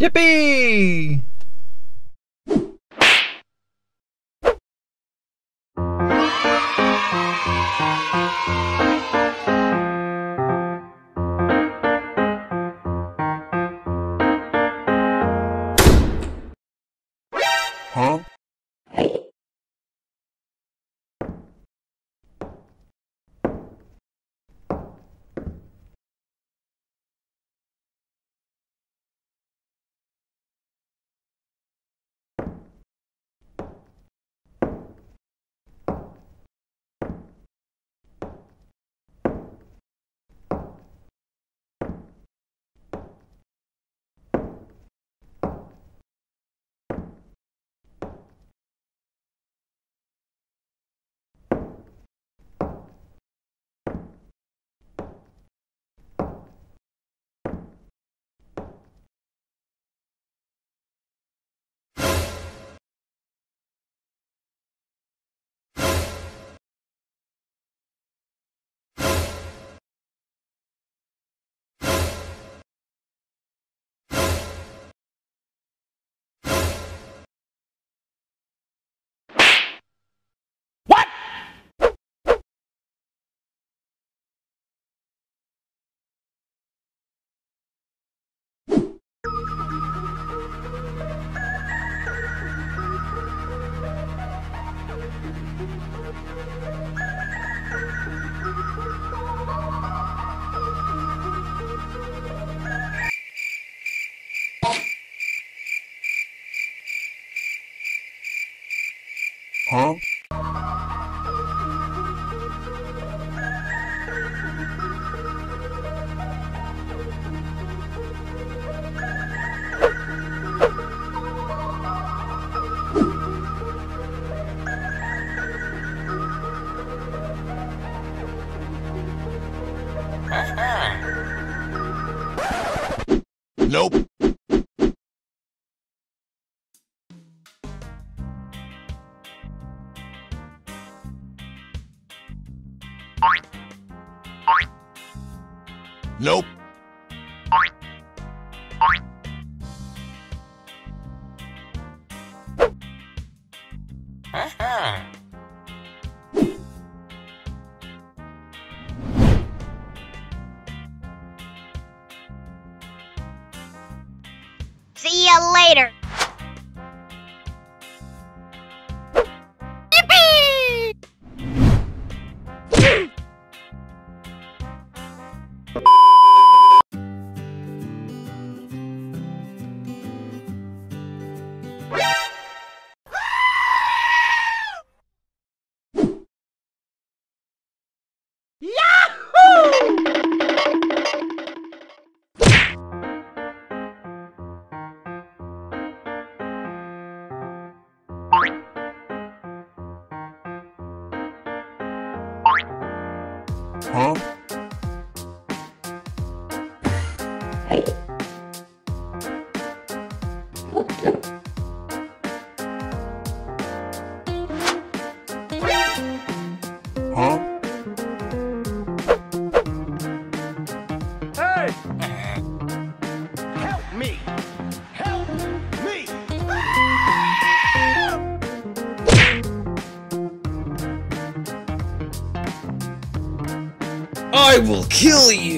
Yippee! Huh? Nope. Uh-huh. See you later. Huh? I will kill you!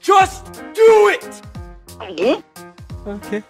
Just do it! Okay.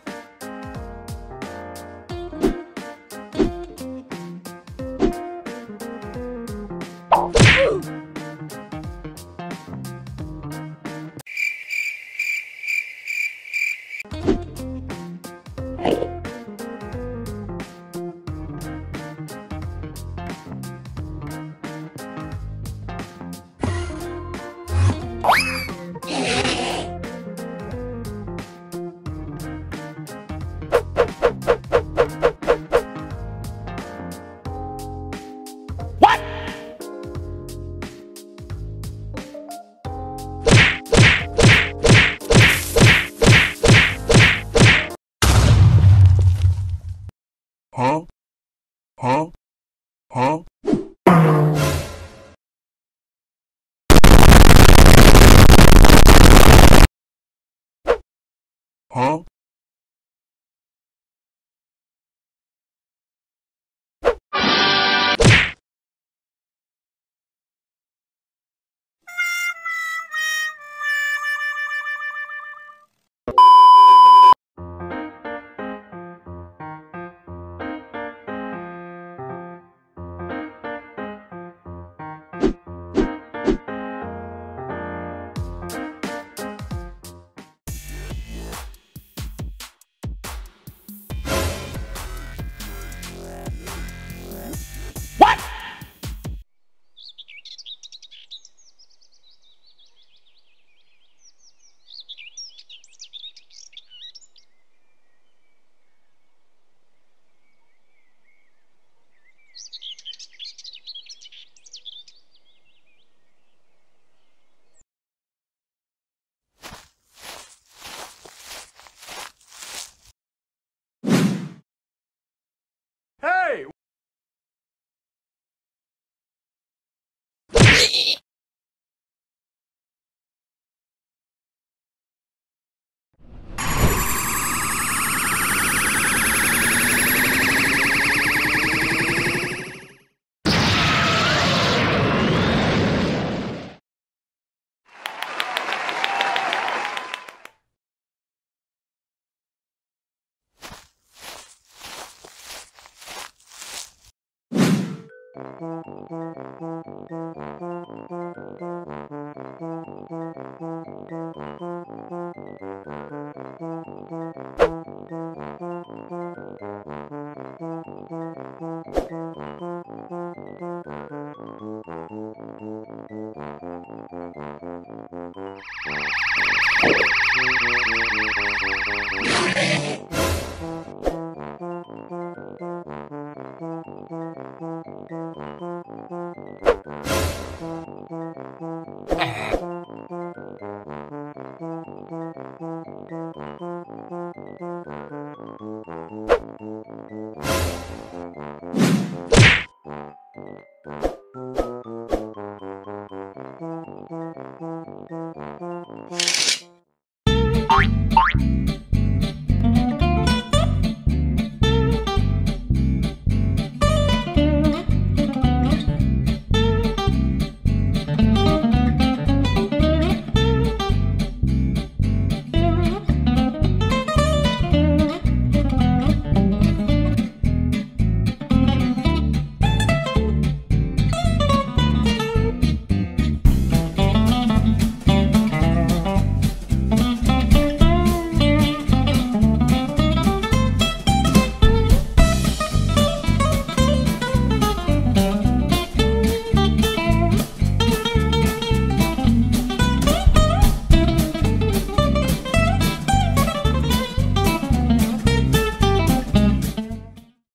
Huh?